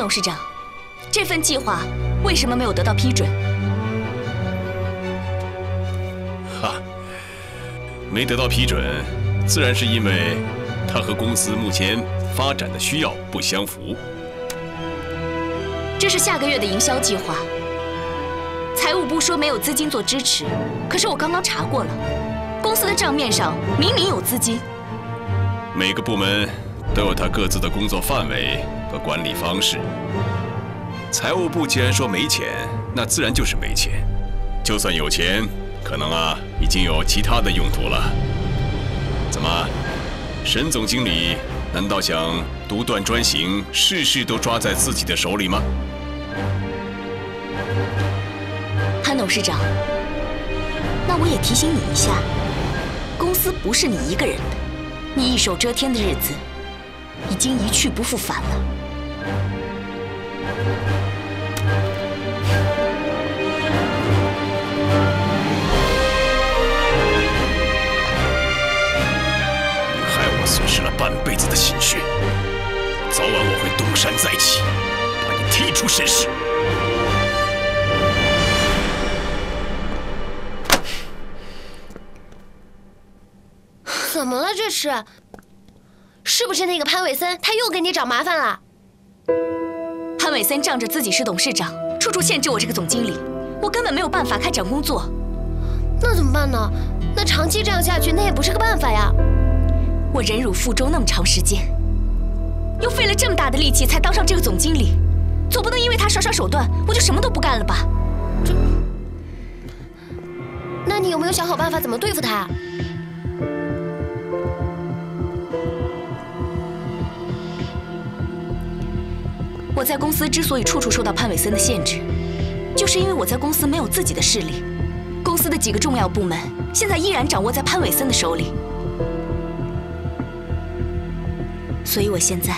董事长，这份计划为什么没有得到批准？哈，没得到批准，自然是因为它和公司目前发展的需要不相符。这是下个月的营销计划，财务部说没有资金做支持，可是我刚刚查过了，公司的账面上明明有资金。每个部门都有它各自的工作范围和管理方式。财务部既然说没钱，那自然就是没钱。就算有钱，可能啊已经有其他的用途了。怎么，沈总经理难道想独断专行，事事都抓在自己的手里吗？潘董事长，那我也提醒你一下，公司不是你一个人的，你一手遮天的日子已经一去不复返了。你害我损失了半辈子的心血，早晚我会东山再起，把你踢出沈氏。怎么了这是？是不是那个潘伟森他又给你找麻烦了？潘伟森仗着自己是董事长，处处限制我这个总经理，我根本没有办法开展工作。那怎么办呢？那长期这样下去，那也不是个办法呀。我忍辱负重那么长时间，又费了这么大的力气才当上这个总经理，总不能因为他耍耍手段，我就什么都不干了吧？这那你有没有想好办法怎么对付他？我在公司之所以处处受到潘伟森的限制，就是因为我在公司没有自己的势力。公司的几个重要部门现在依然掌握在潘伟森的手里，所以我现在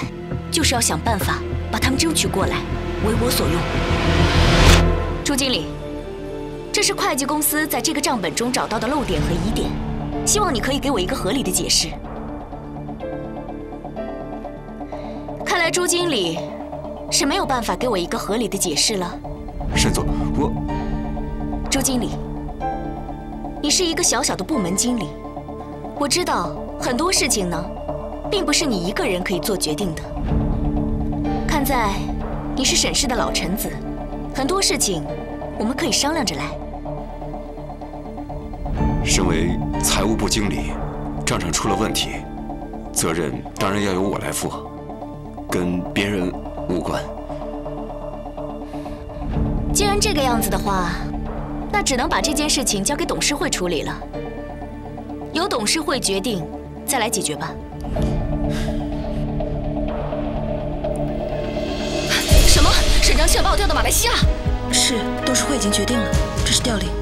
就是要想办法把他们争取过来，为我所用。朱经理，这是会计公司在这个账本中找到的漏点和疑点，希望你可以给我一个合理的解释。看来朱经理是没有办法给我一个合理的解释了。沈总，我朱经理，你是一个小小的部门经理，我知道很多事情呢，并不是你一个人可以做决定的。看在你是沈氏的老臣子，很多事情我们可以商量着来。身为财务部经理，账上出了问题，责任当然要由我来负，跟别人无关。既然这个样子的话，那只能把这件事情交给董事会处理了，由董事会决定再来解决吧。什么？沈章庆把我调到马来西亚？是，董事会已经决定了，这是调令。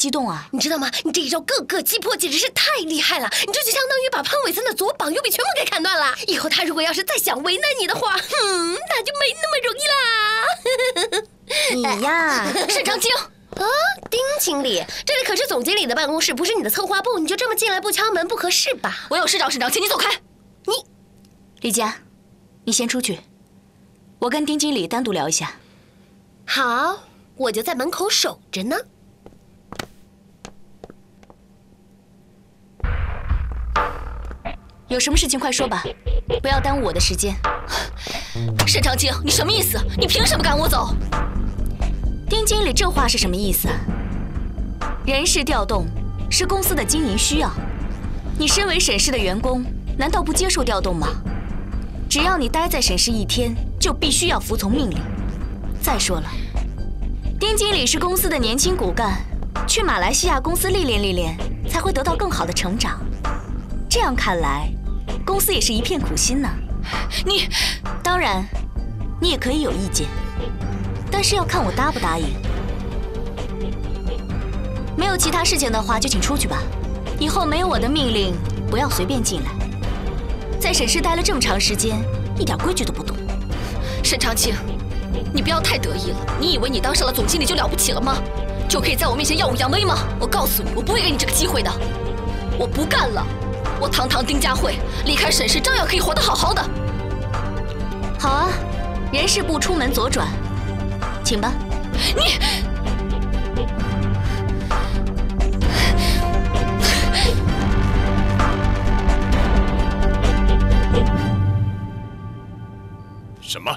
激动啊？你知道吗？你这一招各个击破，简直是太厉害了！你这就相当于把潘伟森的左膀右臂全部给砍断了。以后他如果要是再想为难你的话，哼，那就没那么容易啦。你呀，沈长清。啊，丁经理，这里可是总经理的办公室，不是你的策划部。你就这么进来不敲门，不合适吧？我有事找沈长清，你走开。你，李佳，你先出去，我跟丁经理单独聊一下。好，我就在门口守着呢。有什么事情快说吧，不要耽误我的时间。沈长清，你什么意思？你凭什么赶我走？丁经理，这话是什么意思？人事调动是公司的经营需要，你身为沈氏的员工，难道不接受调动吗？只要你待在沈氏一天，就必须要服从命令。再说了，丁经理是公司的年轻骨干，去马来西亚公司历练历练，才会得到更好的成长。这样看来，公司也是一片苦心呢。你，当然，你也可以有意见。但是要看我答不答应。没有其他事情的话，就请出去吧。以后没有我的命令，不要随便进来。在沈氏待了这么长时间，一点规矩都不懂。沈长清，你不要太得意了。你以为你当上了总经理就了不起了吗？就可以在我面前耀武扬威吗？我告诉你，我不会给你这个机会的。我不干了，我堂堂丁佳慧离开沈氏，照样可以活得好好的。好啊，人事部出门左转。请吧。你什么？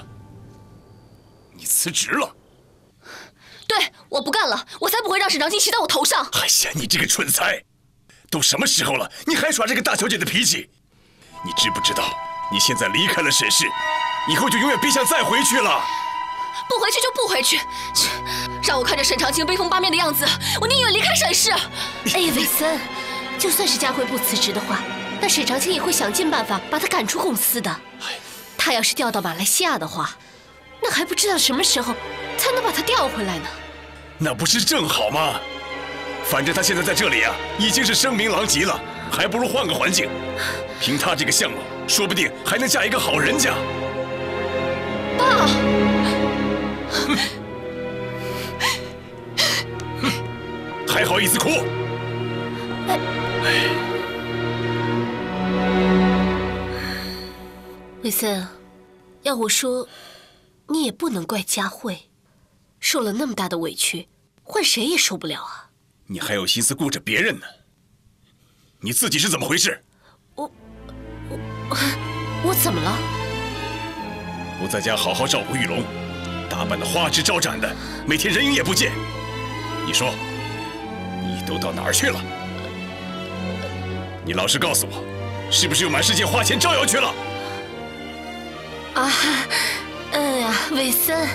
你辞职了？对，我不干了，我才不会让沈长清骑在我头上。哎呀，你这个蠢材！都什么时候了，你还耍这个大小姐的脾气？你知不知道，你现在离开了沈氏，以后就永远别想再回去了。不回去就不回去，让我看着沈长清威风八面的样子，我宁愿离开沈氏。哎呀，韦森，就算是佳慧不辞职的话，那沈长清也会想尽办法把他赶出公司的。他要是调到马来西亚的话，那还不知道什么时候才能把他调回来呢。那不是正好吗？反正他现在在这里啊，已经是声名狼藉了，还不如换个环境。凭他这个相貌，说不定还能嫁一个好人家。爸。还好意思哭？伟森，要我说，你也不能怪佳慧，受了那么大的委屈，换谁也受不了啊。你还有心思顾着别人呢？你自己是怎么回事？我我我怎么了？不在家好好照顾玉龙。打扮的花枝招展的，每天人影也不见。你说，你都到哪儿去了？你老实告诉我，是不是又满世界花钱招摇去了？啊，哎呀，伟森，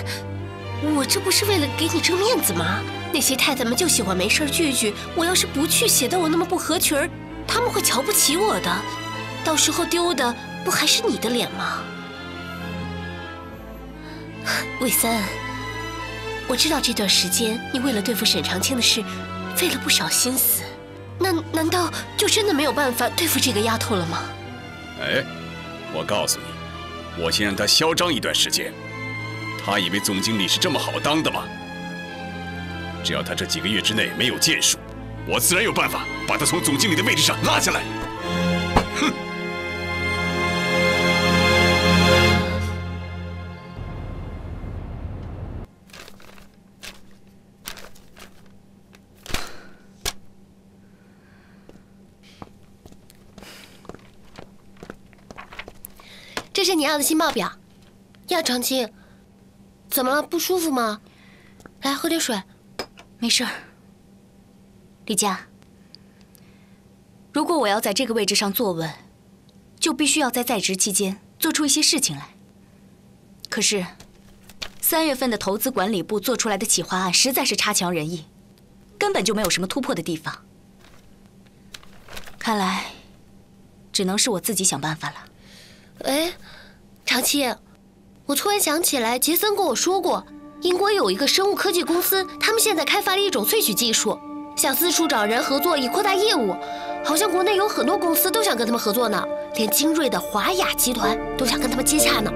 我这不是为了给你争面子吗？那些太太们就喜欢没事聚聚，我要是不去，显得我那么不合群儿，他们会瞧不起我的，到时候丢的不还是你的脸吗？魏森，我知道这段时间你为了对付沈长清的事，费了不少心思。那难道就真的没有办法对付这个丫头了吗？哎，我告诉你，我先让她嚣张一段时间。她以为总经理是这么好当的吗？只要他这几个月之内没有建树，我自然有办法把他从总经理的位置上拉下来。哼！这是你要的新报表，呀，长青，怎么了？不舒服吗？来，喝点水。没事儿。李佳，如果我要在这个位置上坐稳，就必须要在在职期间做出一些事情来。可是，三月份的投资管理部做出来的企划案实在是差强人意，根本就没有什么突破的地方。看来，只能是我自己想办法了。哎，长青，我突然想起来，杰森跟我说过，英国有一个生物科技公司，他们现在开发了一种萃取技术，想四处找人合作以扩大业务，好像国内有很多公司都想跟他们合作呢，连精锐的华雅集团都想跟他们接洽呢。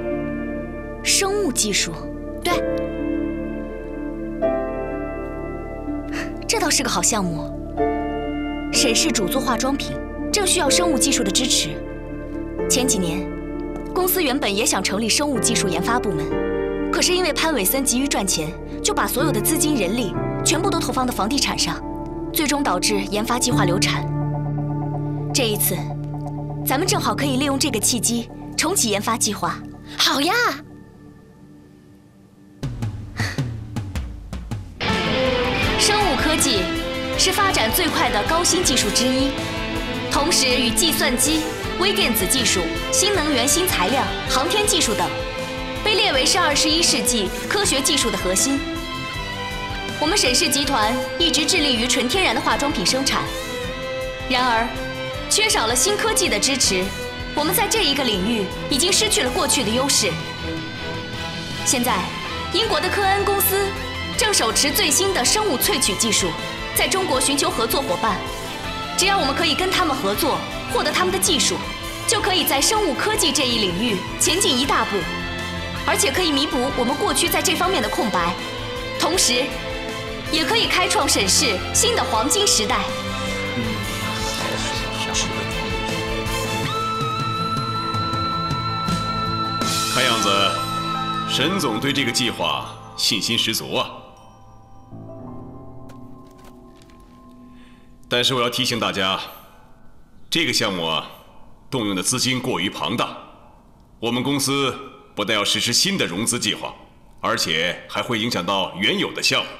生物技术，对，这倒是个好项目。沈氏主做化妆品，正需要生物技术的支持。前几年，公司原本也想成立生物技术研发部门，可是因为潘伟森急于赚钱，就把所有的资金、人力全部都投放到房地产上，最终导致研发计划流产。这一次，咱们正好可以利用这个契机重启研发计划。好呀。生物科技是发展最快的高新技术之一，同时与计算机、微电子技术、新能源新材料、航天技术等被列为是二十一世纪科学技术的核心。我们沈氏集团一直致力于纯天然的化妆品生产，然而缺少了新科技的支持，我们在这一个领域已经失去了过去的优势。现在，英国的科恩公司。正手持最新的生物萃取技术，在中国寻求合作伙伴。只要我们可以跟他们合作，获得他们的技术，就可以在生物科技这一领域前进一大步，而且可以弥补我们过去在这方面的空白，同时，也可以开创沈氏新的黄金时代。看样子，沈总对这个计划信心十足啊。但是我要提醒大家，这个项目啊，动用的资金过于庞大。我们公司不但要实施新的融资计划，而且还会影响到原有的项目，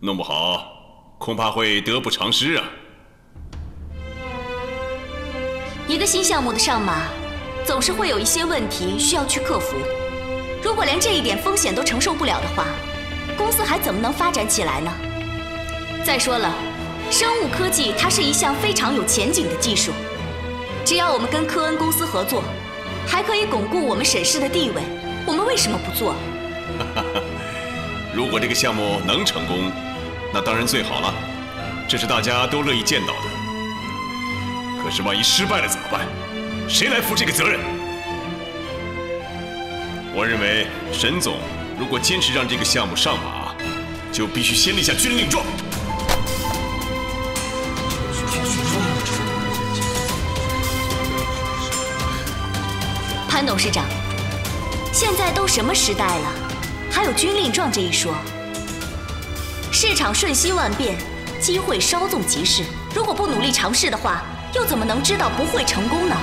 弄不好恐怕会得不偿失啊。一个新项目的上马，总是会有一些问题需要去克服。如果连这一点风险都承受不了的话，公司还怎么能发展起来呢？再说了。生物科技，它是一项非常有前景的技术。只要我们跟科恩公司合作，还可以巩固我们沈氏的地位。我们为什么不做？如果这个项目能成功，那当然最好了，这是大家都乐意见到的。可是万一失败了怎么办？谁来负这个责任？我认为沈总如果坚持让这个项目上马，就必须先立下军令状。潘董事长，现在都什么时代了，还有军令状这一说？市场瞬息万变，机会稍纵即逝。如果不努力尝试的话，又怎么能知道不会成功呢？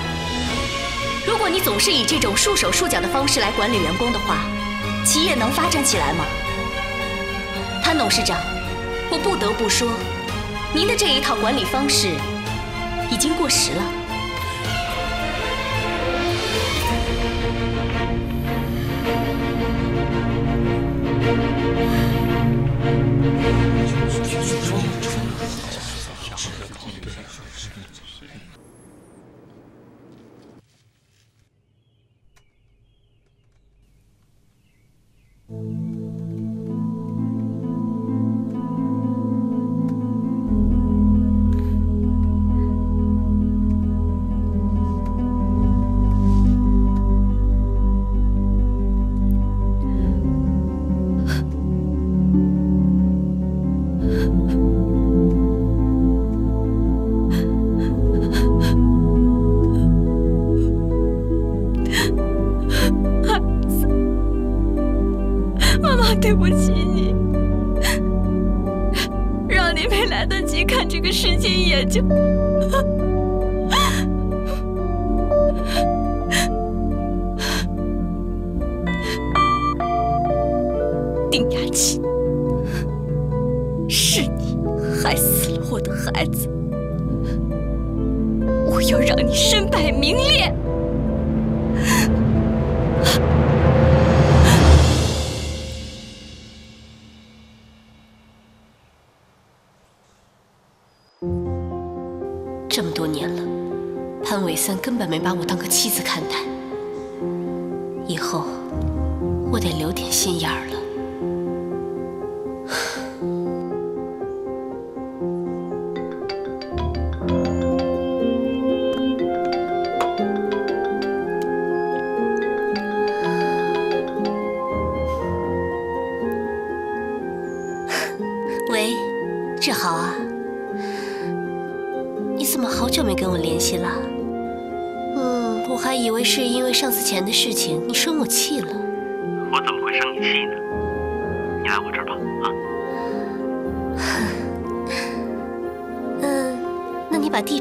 如果你总是以这种束手束脚的方式来管理员工的话，企业能发展起来吗？潘董事长，我不得不说，您的这一套管理方式已经过时了。对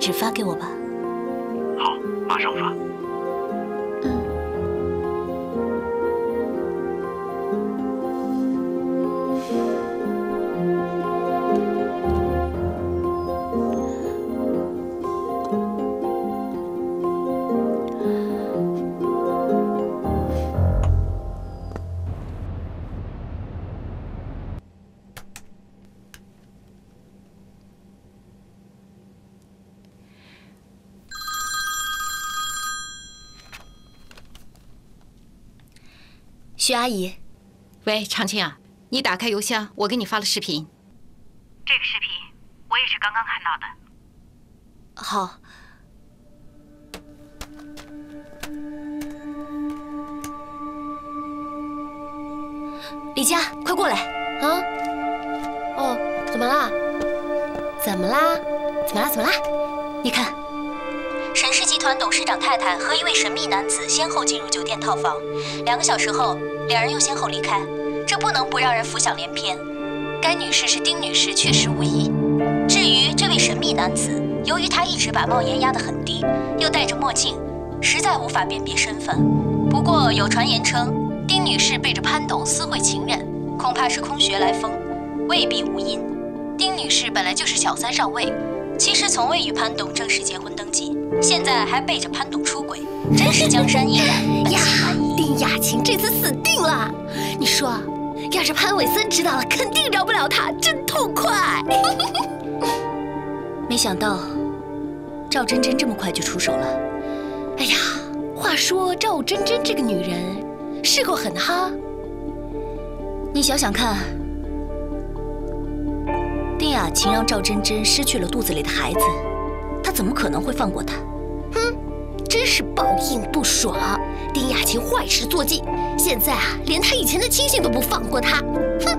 址发给我吧。好，马上发。徐阿姨，喂，长青啊，你打开邮箱，我给你发了视频。这个视频我也是刚刚看到的。好。李佳，快过来！啊？哦，怎么啦？怎么啦？怎么啦？怎么啦？你看，沈氏集团董事长太太和一位神秘男子先后进入酒店套房，两个小时后，两人又先后离开，这不能不让人浮想联翩。该女士是丁女士，确实无疑。至于这位神秘男子，由于他一直把帽檐压得很低，又戴着墨镜，实在无法辨别身份。不过有传言称，丁女士背着潘董私会情人，恐怕是空穴来风，未必无因。丁女士本来就是小三上位，其实从未与潘董正式结婚登记，现在还背着潘董出轨，真是江山易改，呀，丁雅琴这次死定了！你说，要是潘伟森知道了，肯定饶不了他，真痛快。没想到赵真真这么快就出手了。哎呀，话说赵真真这个女人是够狠的哈。你想想看，丁雅琴让赵真真失去了肚子里的孩子，他怎么可能会放过她？哼，真是报应不爽！丁雅琴坏事做尽，现在啊，连他以前的亲信都不放过她。哼！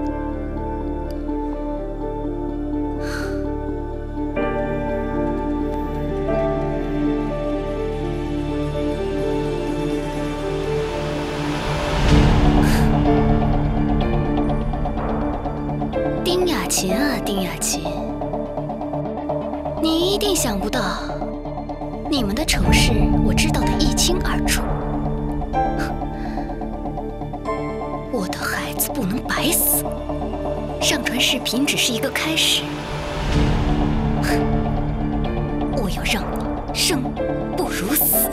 丁雅琴啊，丁雅琴，你一定想不到，你们的丑事我知道的一清二楚。我的孩子不能白死，上传视频只是一个开始。我要让你生不如死。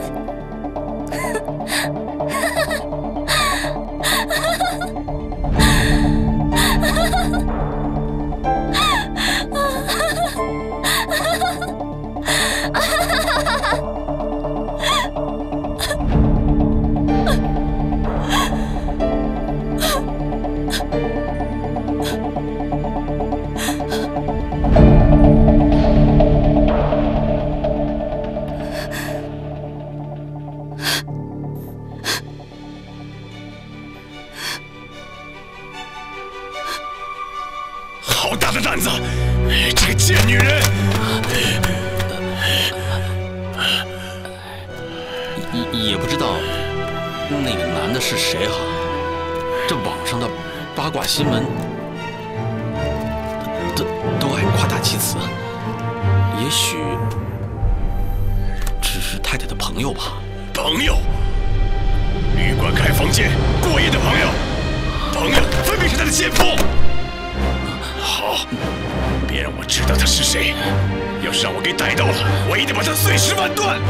其词，也许只是太太的朋友吧。朋友，旅馆开房间过夜的朋友，朋友分明是他的奸夫。好，别让我知道他是谁。要是让我给逮到了，我一定把他碎尸万段。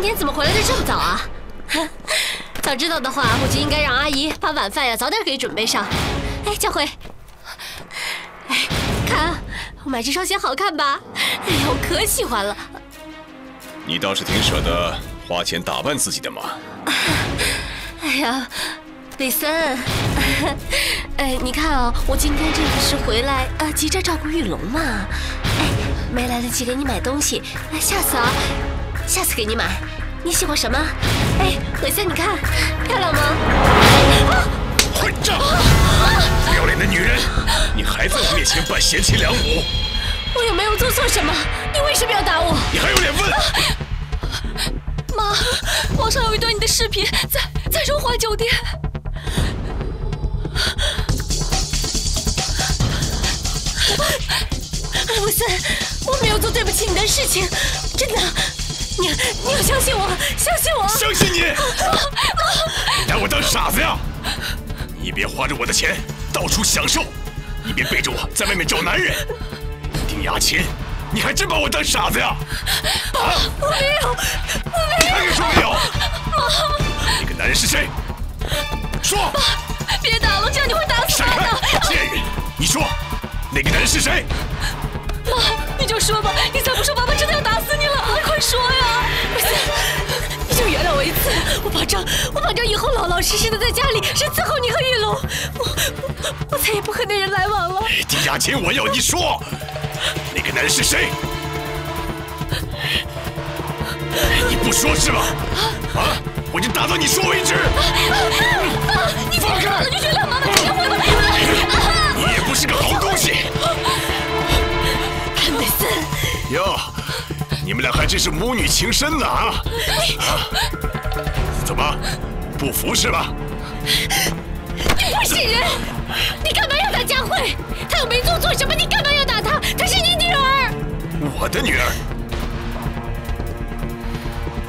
今天怎么回来的这么早啊？早知道的话，我就应该让阿姨把晚饭呀早点给准备上。哎，佳慧，哎，看啊，我买这双鞋好看吧？哎呀，我可喜欢了。你倒是挺舍得花钱打扮自己的嘛。哎呀，北森，哎，你看啊，我今天这不是回来呃，急着照顾玉龙嘛，哎，没来得及给你买东西，哎，下次啊，下次给你买。你喜欢什么？哎，伟森，你看漂亮吗？混账！不要脸的女人，你还在我面前扮贤妻良母？我又没有做错什么，你为什么要打我？你还有脸问？妈，网上有一段你的视频，在在荣华酒店。伟森，我没有做对不起你的事情，真的，你你要相信我，相信我。相信你？你拿我当傻子呀？你一边花着我的钱到处享受，一边背着我在外面找男人。丁雅琴，你还真把我当傻子呀？啊！我没有，我没有。你还敢说没有？那个男人是谁？说！爸，别打了，这样你会打死他的。贱人，你说，那个男人是谁？妈，你就说吧，你再不说，爸爸真的要打死你了！快说呀！不行，你就原谅我一次，我保证，我保证以后老老实实的在家里是伺候你和玉龙，我我我再也不和那人来往了。丁雅琴，我要你说，那个男人是谁？你不说是吧？啊！我就打到你说为止。你放开！你原谅妈妈，结婚吧！你也不是个好东西。潘伟森。哟，你们俩还真是母女情深呢啊！啊！怎么，不服是吧？你不是人！你干嘛要打佳慧？她又没做错什么，你干嘛要打她？她是你女儿。我的女儿。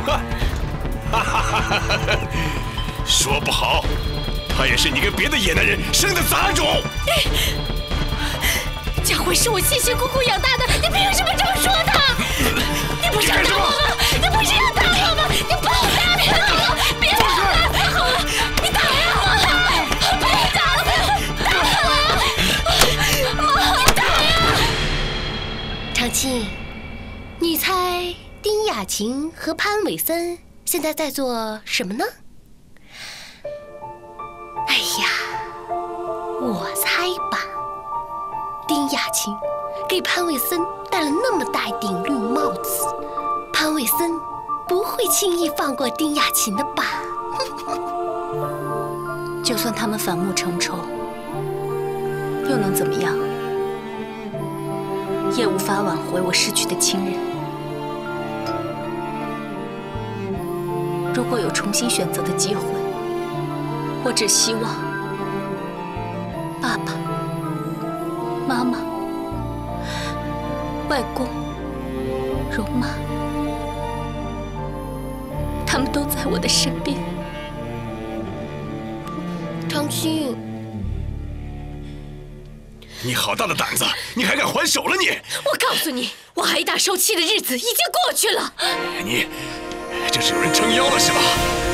哈，哈哈哈哈哈！说不好，她也是你跟别的野男人生的杂种。佳慧是我辛辛苦苦养大的，你凭什么这么说她？你不是要打我吗？你不是要打我吗？你不要打别了，别打了，太好了，你打呀！别打了，打我！你打呀！长清，你猜？丁雅琴和潘伟森现在在做什么呢？哎呀，我猜吧。丁雅琴给潘伟森戴了那么大一顶绿帽子，潘伟森不会轻易放过丁雅琴的吧？就算他们反目成仇，又能怎么样？也无法挽回我失去的亲人。如果有重新选择的机会，我只希望爸爸妈妈、外公、容妈，他们都在我的身边。长青，你好大的胆子，你还敢还手了你！我告诉你，我挨打受气的日子已经过去了。你。这是有人撑腰了是吧？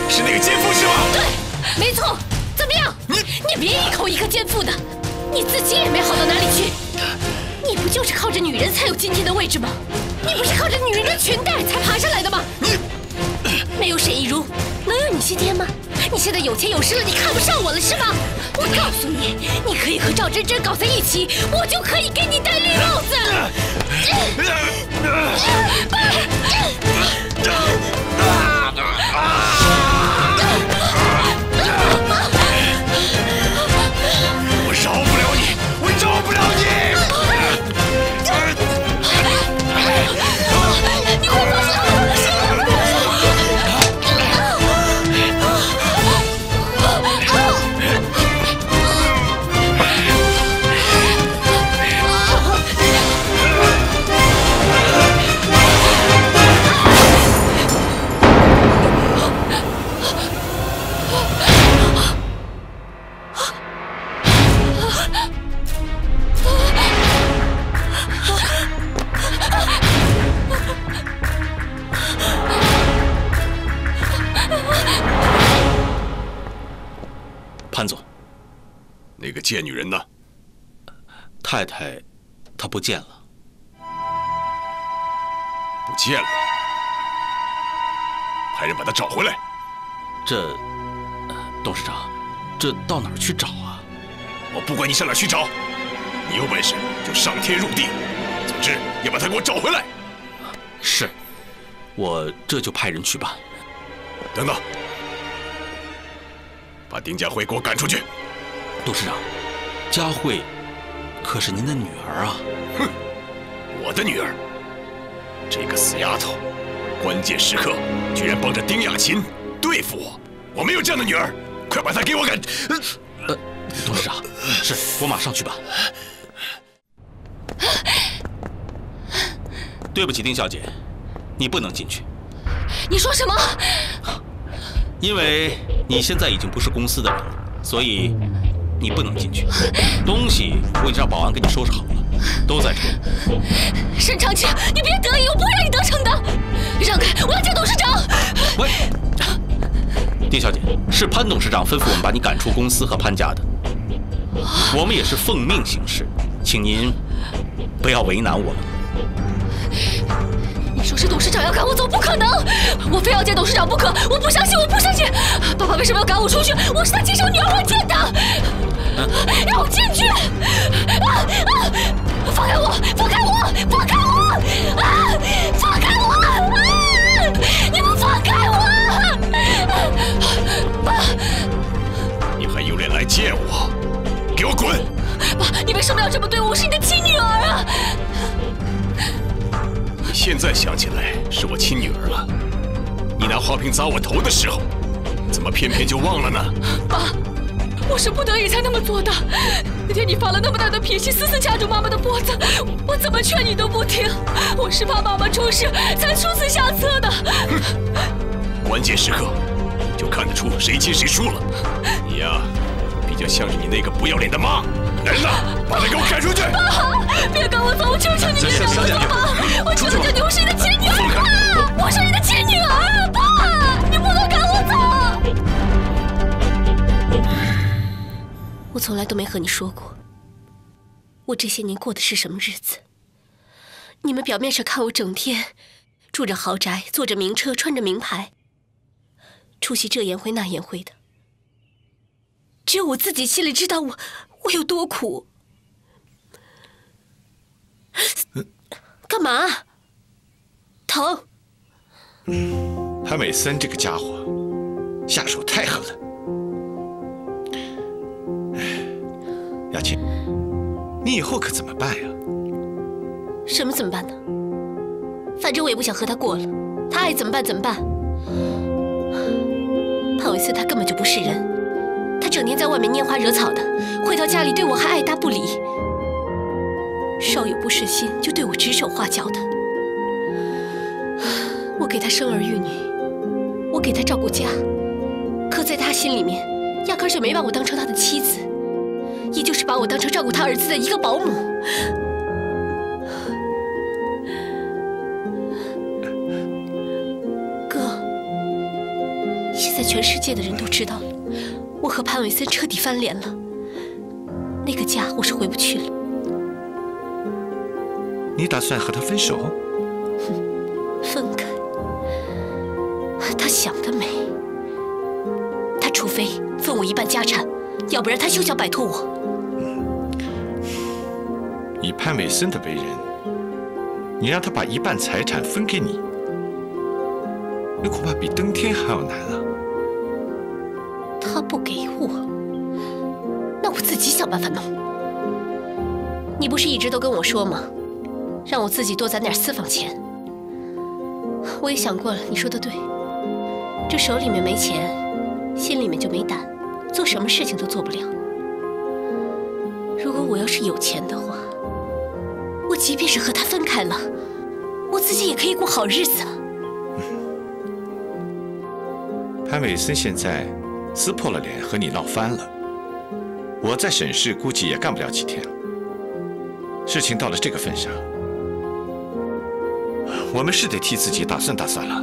是那个奸夫是吧？对，没错。怎么样？你你别一口一个奸夫的，你自己也没好到哪里去。不就是靠着女人才有今天的位置吗？你不是靠着女人的裙带才爬上来的吗？没有沈亦如，能有你今天吗？你现在有钱有势了，你看不上我了是吗？我告诉你，你可以和赵真真搞在一起，我就可以给你戴绿帽子。那个贱女人呢？太太，她不见了。不见了，派人把她找回来。这，董事长，这到哪儿去找啊？我不管你上哪儿去找，你有本事就上天入地，总之要把她给我找回来。是，我这就派人去办。等等，把丁家辉给我赶出去！董事长，佳慧可是您的女儿啊！哼，我的女儿，这个死丫头，关键时刻居然帮着丁雅琴对付我！我没有这样的女儿，快把她给我赶！呃，董事长，是我马上去办。对不起，丁小姐，你不能进去。你说什么？因为你现在已经不是公司的人了，所以你不能进去。东西我已经让保安给你收拾好了，都在这。沈长清，你别得意，我不会让你得逞的。让开，我要见董事长。喂，丁小姐，是潘董事长吩咐我们把你赶出公司和潘家的，我们也是奉命行事，请您不要为难我们。你说是董事长要赶我走，不可能！我非要见董事长不可！我不相信，我不相信！爸爸为什么要赶我出去？我是他亲生女儿，我见他，让我进去！啊啊！放开我！放开我！放开我！啊！放开我！啊！你们放开我！爸，你还有脸来见我？给我滚！爸，你为什么要这么对我？我是你的亲女儿啊！你现在想起来是我亲女儿了。你拿花瓶砸我头的时候，怎么偏偏就忘了呢？爸，我是不得已才那么做的。那天你发了那么大的脾气，死死掐住妈妈的脖子，我怎么劝你都不听。我是怕妈妈出事才出此下策的。关键时刻就看得出谁亲谁疏了。你呀，比较像是你那个不要脸的妈。人呢？把他给我赶出去！爸，别赶我走，我求求你，别赶我走！爸，我求求你，我是你的亲女儿，爸，我是你的亲女儿，我从来都没和你说过，我这些年过的是什么日子。你们表面上看我整天住着豪宅，坐着名车，穿着名牌，出席这宴会那宴会的，只有我自己心里知道我。我有多苦？干嘛？疼？潘伟森这个家伙下手太狠了。雅琴，你以后可怎么办呀？什么怎么办呢？反正我也不想和他过了，他爱怎么办怎么办。潘伟森他根本就不是人。他整天在外面拈花惹草的，回到家里对我还爱搭不理，稍有不顺心就对我指手画脚的。我给他生儿育女，我给他照顾家，可在他心里面，压根就没把我当成他的妻子，也就是把我当成照顾他儿子的一个保姆。哥，现在全世界的人都知道了。我和潘伟森彻底翻脸了，那个家我是回不去了。你打算和他分手？分开？他想得美。他除非分我一半家产，要不然他休想摆脱我。以潘伟森的为人，你让他把一半财产分给你，那恐怕比登天还要难啊！他不给我，那我自己想办法弄。你不是一直都跟我说吗？让我自己多攒点私房钱。我也想过了，你说的对。这手里面没钱，心里面就没胆，做什么事情都做不了。如果我要是有钱的话，我即便是和他分开了，我自己也可以过好日子。潘伟森现在。撕破了脸和你闹翻了，我在沈氏估计也干不了几天。事情到了这个份上，我们是得替自己打算打算了。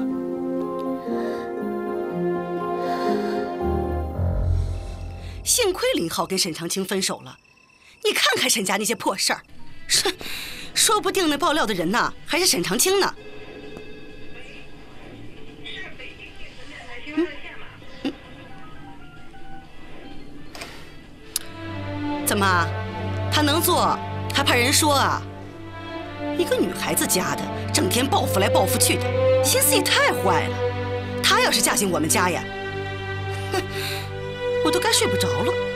幸亏林浩跟沈长清分手了，你看看沈家那些破事儿，说 说不定那爆料的人呐还是沈长清呢。怎么，他能做还怕人说啊？一个女孩子家的，整天报复来报复去的，心思也太坏了。她要是嫁进我们家呀，哼，我都该睡不着了。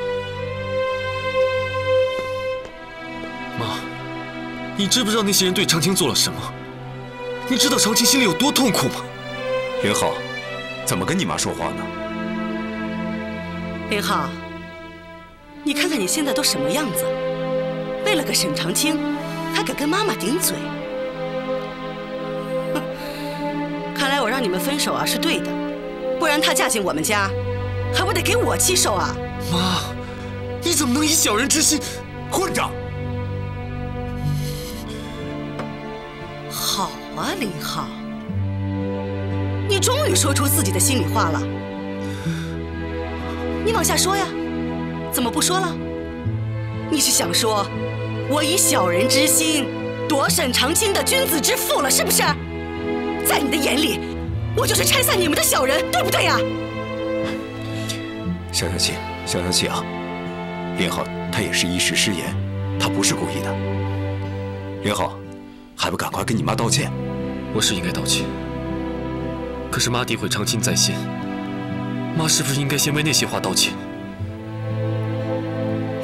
你知不知道那些人对长青做了什么？你知道长青心里有多痛苦吗？林浩，怎么跟你妈说话呢？林浩，你看看你现在都什么样子？为了个沈长青，还敢跟妈妈顶嘴？哼！看来我让你们分手啊是对的，不然她嫁进我们家，还不得给我气受啊？妈，你怎么能以小人之心？混账！林浩，你终于说出自己的心里话了。你往下说呀，怎么不说了？你是想说，我以小人之心夺沈长清的君子之腹了，是不是？在你的眼里，我就是拆散你们的小人，对不对呀？消消气，消消气啊！林浩他也是一时失言，他不是故意的。林浩，还不赶快跟你妈道歉？我是应该道歉，可是妈诋毁长青在先。妈是不是应该先为那些话道歉？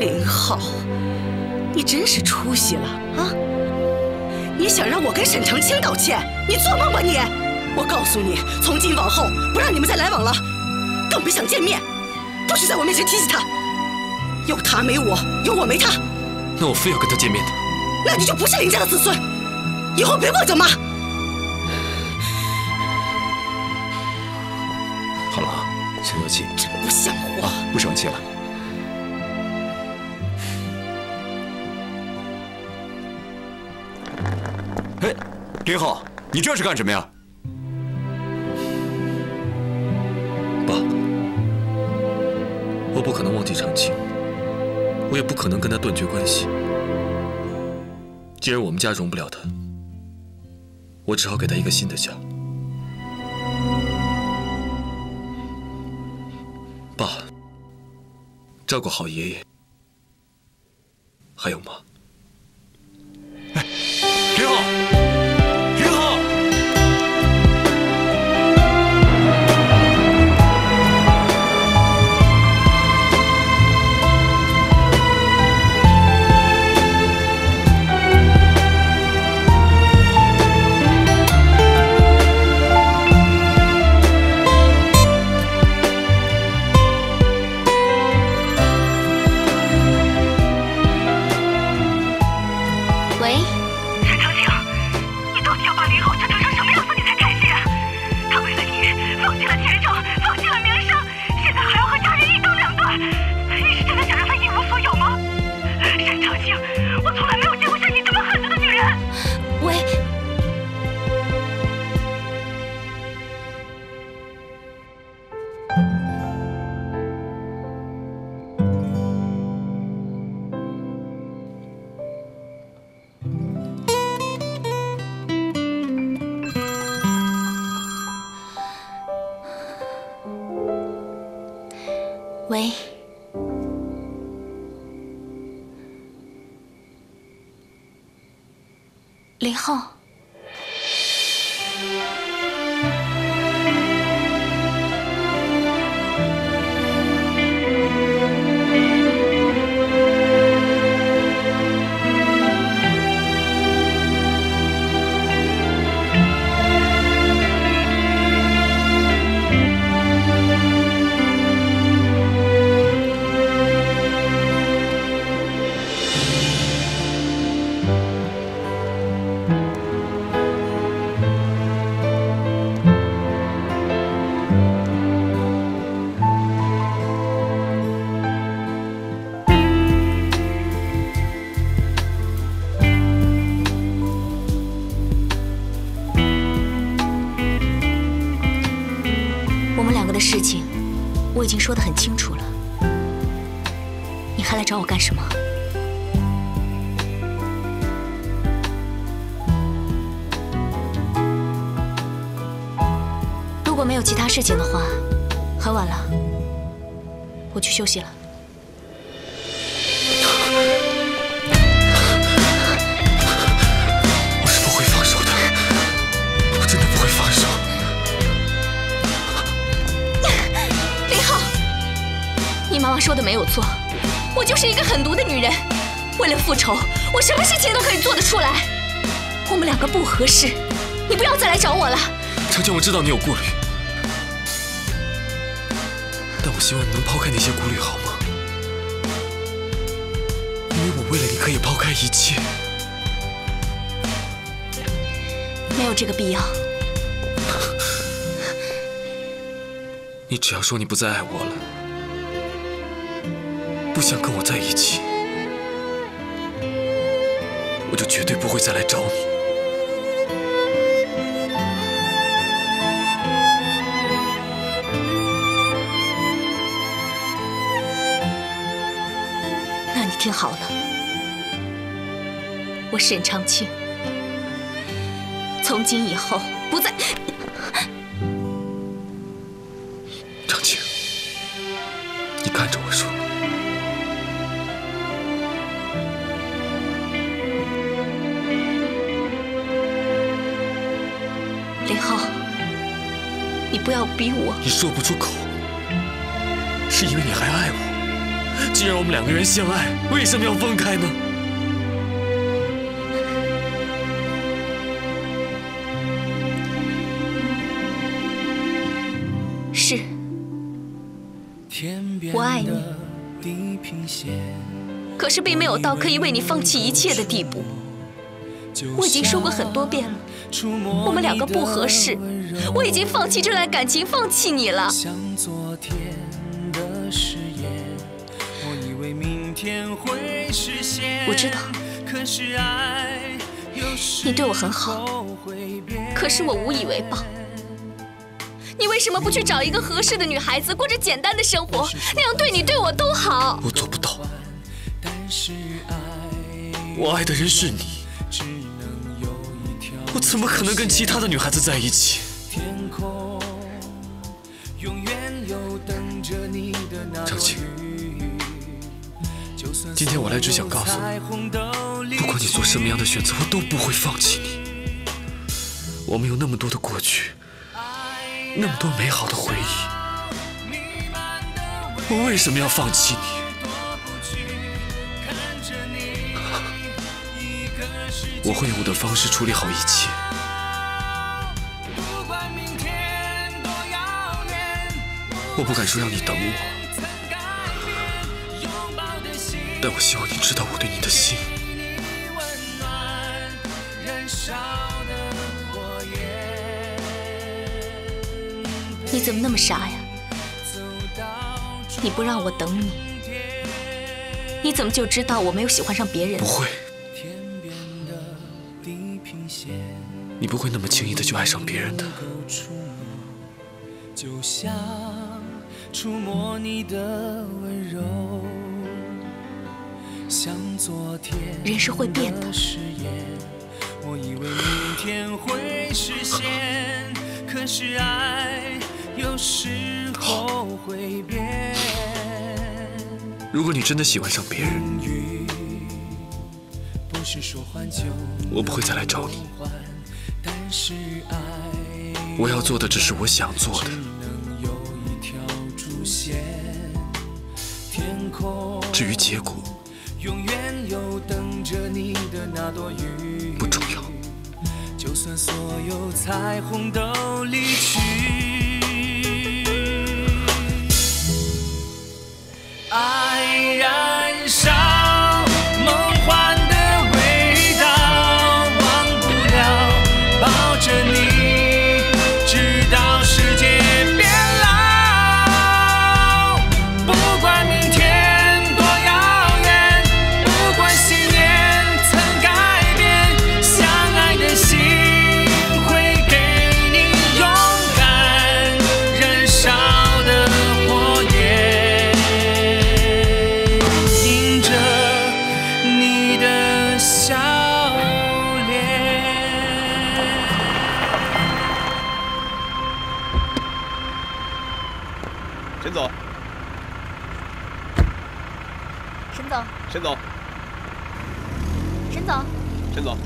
林浩，你真是出息了啊！你想让我跟沈长青道歉？你做梦吧你！我告诉你，从今往后不让你们再来往了，更别想见面，不许在我面前提起他。有他没我，有我没他。那我非要跟他见面的。那你就不是林家的子孙，以后别妄叫妈。了啊。消消气，真不像话！不生气了。哎，林浩，你这是干什么呀？爸，我不可能忘记长青，我也不可能跟他断绝关系。既然我们家容不了他，我只好给他一个新的家。爸，照顾好爷爷，还有吗。哎，林浩，已经说得很清楚了。你还来找我干什么？如果没有其他事情的话，很晚了，我去休息了。说的没有错，我就是一个狠毒的女人。为了复仇，我什么事情都可以做得出来。我们两个不合适，你不要再来找我了。长青，我知道你有顾虑，但我希望你能抛开那些顾虑，好吗？因为我为了你可以抛开一切。没有这个必要。你只要说你不再爱我了，我就绝对不会再来找你。那你听好了，我沈长清从今以后不再。你说不出口，是因为你还爱我。既然我们两个人相爱，为什么要分开呢？是，我爱你，可是并没有到可以为你放弃一切的地步。我已经说过很多遍了，我们两个不合适，我已经放弃这段感情，放弃你了。我知道，你对我很好，可是我无以为报。你为什么不去找一个合适的女孩子，过着简单的生活，那样对你对我都好？我做不到，我爱的人是你，我怎么可能跟其他的女孩子在一起？张青，今天我来只想告诉你，不管你做什么样的选择，我都不会放弃你。我们有那么多的过去，那么多美好的回忆，我为什么要放弃你？我会用我的方式处理好一切。我不敢说让你等我，但我希望你知道我对你的心。你怎么那么傻呀？你不让我等你，你怎么就知道我没有喜欢上别人？不会，你不会那么轻易的就爱上别人的。就像触摸你的温柔，像昨天人是会变的。我以为明天会实现，可是爱有时候会变。如果你真的喜欢上别人，不是说换就我不会再来找你。我要做的只是我想做的。至于结果，永远有等着你的那朵云，不重要。就算所有彩虹都离去，爱燃烧，沈总，沈总，沈总，沈总，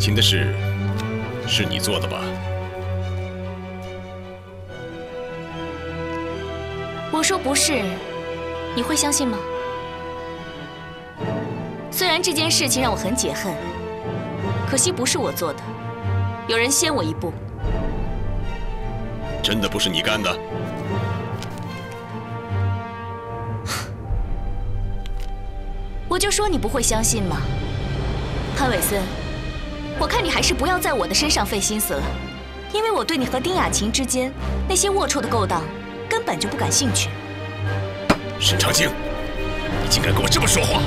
琴的事是你做的吧？我说不是，你会相信吗？虽然这件事情让我很解恨，可惜不是我做的，有人先我一步。真的不是你干的？我就说你不会相信吗？潘伟森，我看你还是不要在我的身上费心思了，因为我对你和丁雅琴之间那些龌龊的勾当根本就不感兴趣。沈长清，你竟敢跟我这么说话！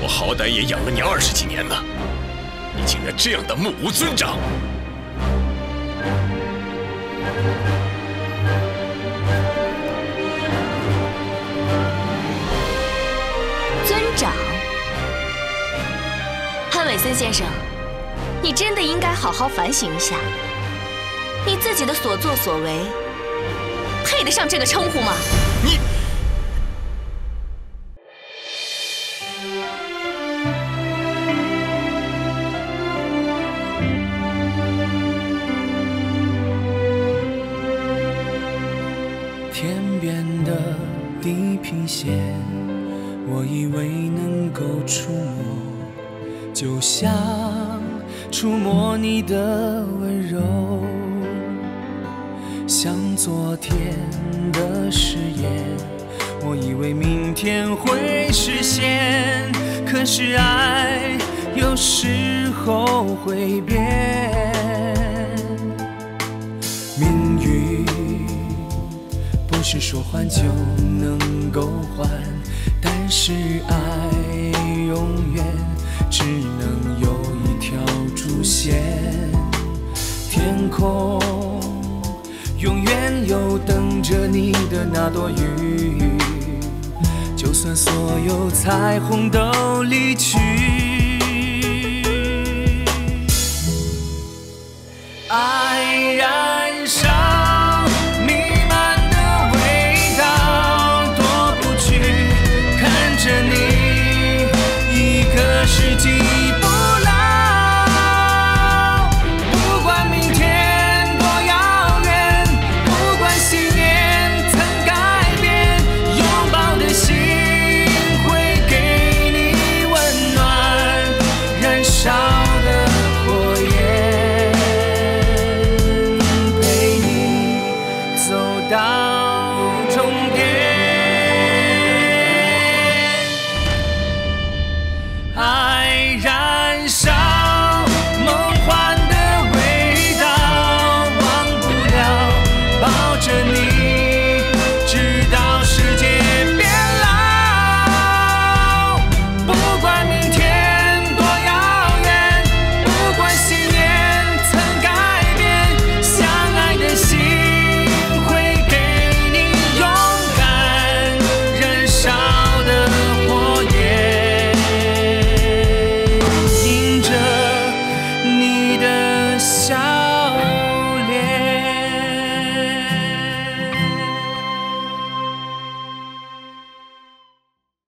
我好歹也养了你二十几年了，你竟然这样的目无尊长！尊长，潘伟森先生，你真的应该好好反省一下，你自己的所作所为，配得上这个称呼吗？你。不会变。命运不是说换就能够换，但是爱永远只能有一条主线。天空永远有等着你的那朵云，就算所有彩虹都离去。爱